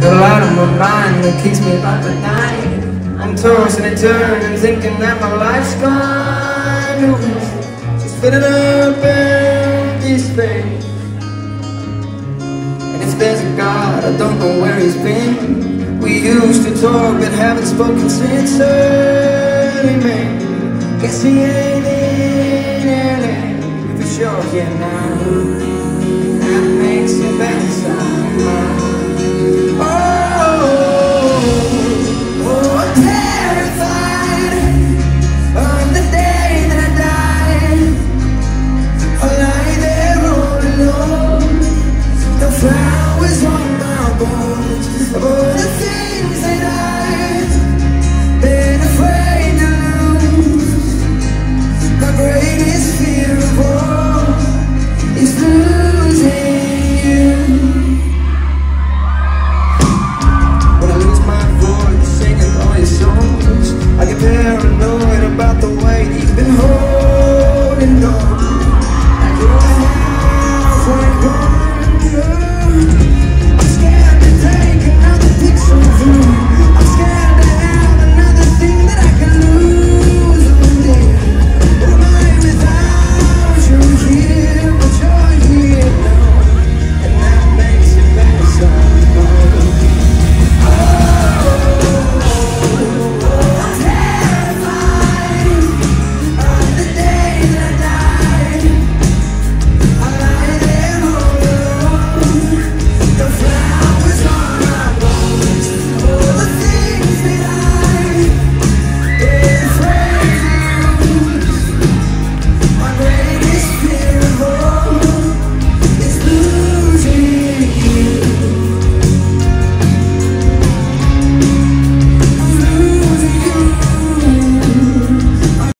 The light of my mind that keeps me up at night. I'm tossing and turning, thinking that my life's gone to spinning Just filling up empty space. And if there's a God, I don't know where he's been. We used to talk, but haven't spoken since early May. Guess he ain't in LA for sure, yeah, now. That makes it better somehow.